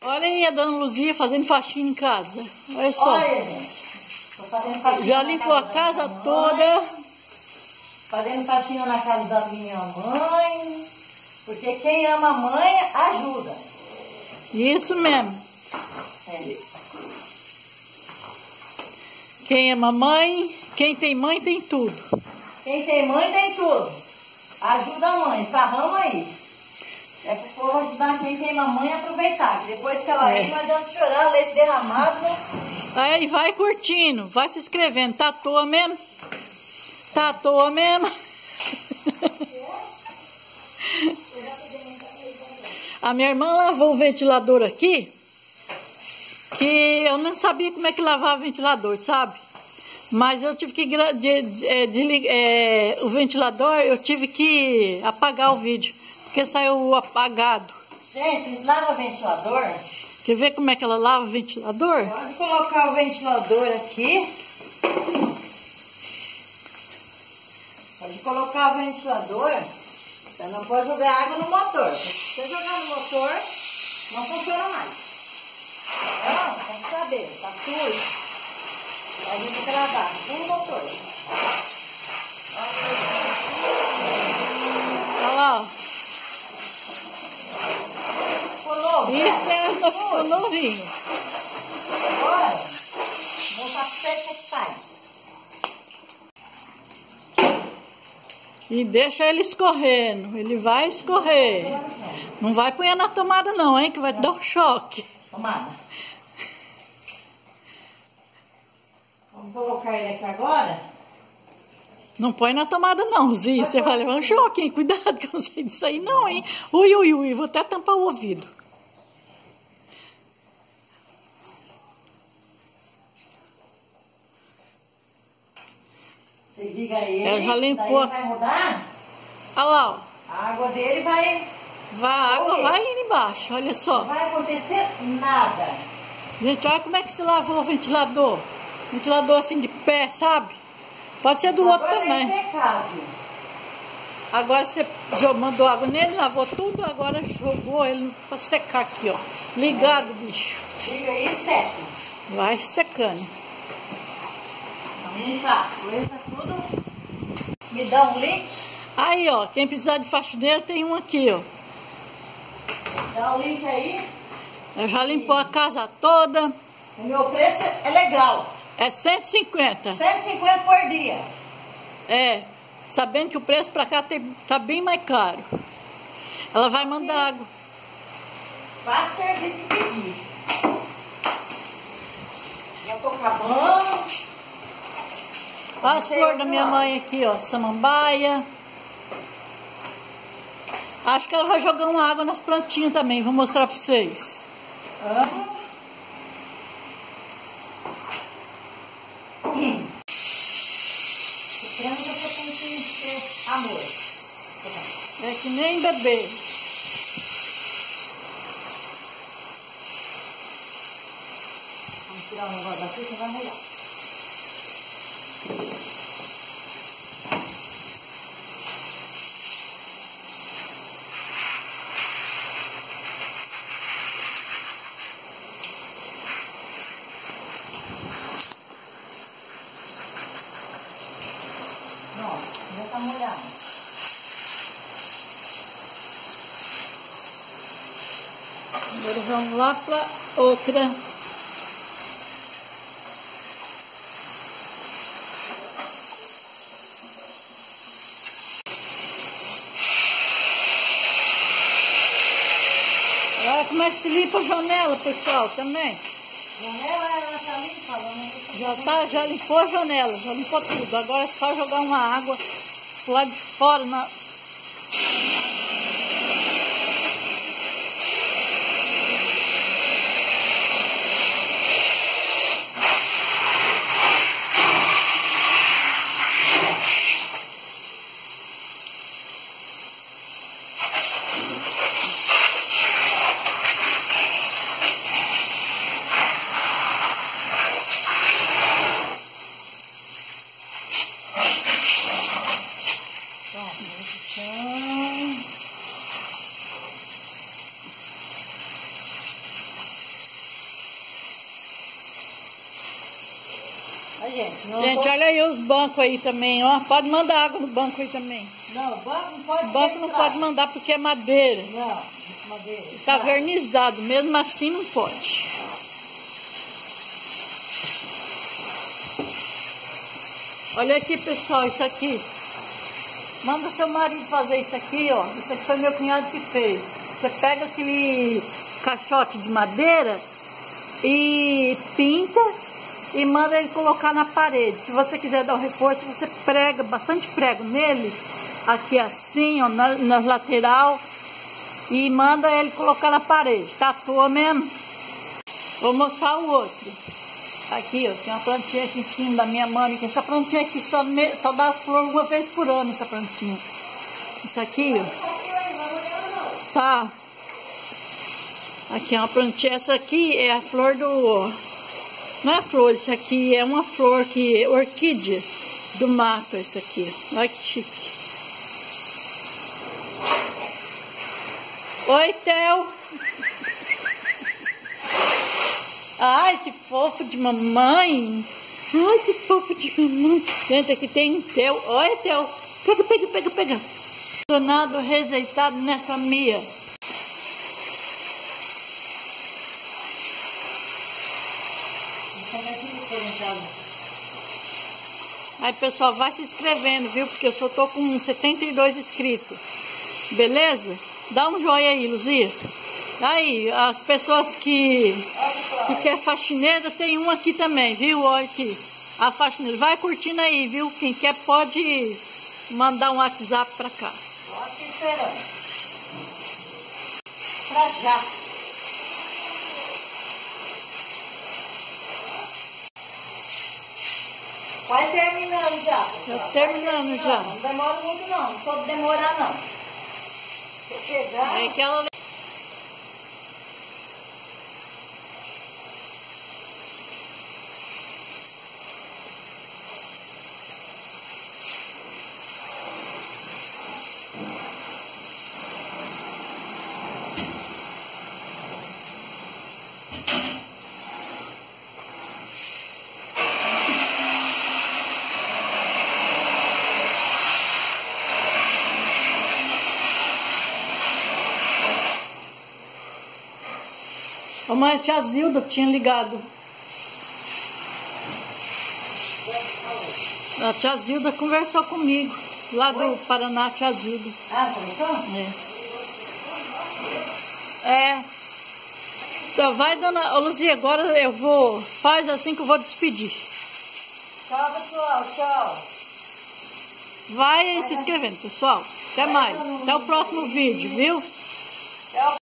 Olha aí a dona Luzia fazendo faxina em casa. Olha só. Olha, gente. Tô fazendo faxina Já limpou a casa mãe, toda. Fazendo faxina na casa da minha mãe. Porque quem ama a mãe ajuda. Isso mesmo. É. Quem é mamãe, quem tem mãe tem tudo. Quem tem mãe tem tudo. Ajuda a mãe, sarrama aí. É pro povo ajudar quem tem mamãe a aproveitar. que Depois que ela É. ir, não adianta chorar, leite derramado. né? Aí vai curtindo, vai se inscrevendo. Tá à toa mesmo? Tá à toa mesmo? A minha irmã lavou o ventilador aqui, que eu não sabia como é que lavava o ventilador, sabe? Mas eu tive que de- de- é, desli- é, o ventilador, eu tive que apagar o vídeo, porque saiu apagado. Gente, lava o ventilador. Quer ver como é que ela lava o ventilador? Pode colocar o ventilador aqui. Pode colocar o ventilador. Você não pode jogar água no motor. Se você jogar no motor, não funciona mais. Não, tem que saber. Tá sujo. Vai vir pra gravar. No motor. Olha lá, ó. Ficou novo. Ficou novinho. Vou. E deixa ele escorrendo. Ele vai escorrer. Não vai pôr na tomada não, hein? Que vai te dar um choque. Tomada. Vamos colocar ele aqui agora. Não põe na tomada não, Zi. Você vai levar um choque, hein? Cuidado que eu não sei disso aí não, hein? Ui, ui, ui. Vou até tampar o ouvido. Você liga ele. Eu já limpou. Vai rodar. Olha lá. A água dele vai. Vai, a água vai indo embaixo. Olha Não só. vai acontecer nada. Gente, olha como é que se lavou o ventilador. Ventilador assim de pé, sabe? Pode ser do outro Agora também. é impecável. Agora você mandou água nele, lavou tudo, agora jogou ele pra secar aqui, ó. Ligado, bicho. Liga aí e seca. Vai secando. Não. As coisas tudo. Me dá um link. Aí, ó, quem precisar de faxineira tem um aqui, ó. Dá um link aí. Eu já limpou a casa toda. O meu preço é legal. É 150. 150 por dia. É. Sabendo que o preço pra cá tem, tá bem mais caro. Ela vai mandar água. Faz serviço que pedir. Já tô acabando. Olha as flores da minha mãe aqui, ó. Samambaia. Acho que ela vai jogar uma água nas plantinhas também. Vou mostrar pra vocês. Que ter amor. É que nem bebê. Vamos tirar o negócio daqui que vai molhar. Pronto, já tá molhado. Agora vamos lá pra outra. Olha como é que se limpa a janela, pessoal, também. Janela ela tá limpa, né? Já, tá, já limpou a janela, já limpou tudo. Agora é só jogar uma água lá de fora. Na... gente, gente olha aí os bancos aí também, ó. Pode mandar água no banco aí também. Não, banco não pode banco não pode mandar porque é madeira. Não, madeira. Está vernizado, mesmo assim não pode. Olha aqui, pessoal, isso aqui. Manda seu marido fazer isso aqui, ó. Isso aqui foi meu cunhado que fez. Você pega aquele caixote de madeira e pinta e manda ele colocar na parede. Se você quiser dar o reforço, você prega bastante prego nele, aqui assim, ó, na, na lateral, e manda ele colocar na parede. Tá à toa mesmo? Vou mostrar o outro. Aqui, ó, tem uma plantinha aqui em cima da minha mãe. Essa plantinha aqui só, me- só dá flor uma vez por ano, essa plantinha. Isso aqui, ó. Tá. Aqui é uma plantinha. Essa aqui é a flor do. Não é flor, isso aqui é uma flor que. Orquídea do mato, essa aqui. Olha que chique. Oi, Theo. Ai, que fofo de mamãe. Ai, que fofo de mamãe. Gente, aqui tem um Theo. Olha, Theo. Pega, pega, pega, pega. Donado rejeitado nessa mia. Que? Aí, pessoal, vai se inscrevendo, viu? Porque eu só tô com 72 inscritos. Beleza? Dá um joinha aí, Luzia. Aí, as pessoas que, que quer faxineira, tem um aqui também, viu? Olha aqui. A faxineira. Vai curtindo aí, viu? Quem quer pode mandar um WhatsApp pra cá. Tô aqui esperando. Pra já. Vai terminando já. pessoal. Tá terminando já. Não demora muito não, não pode demorar não. Se chegar, É que ela... A mãe, a tia Zilda tinha ligado. A tia Zilda conversou comigo. Lá do Paraná, a tia Zilda. Ah, começou? É. É. Então, vai, dona Ô, Luzia, agora eu vou. Faz assim que eu vou despedir. Tchau, pessoal. Tchau. Vai se inscrevendo, pessoal. Até mais. Até o próximo vídeo, viu? Tchau.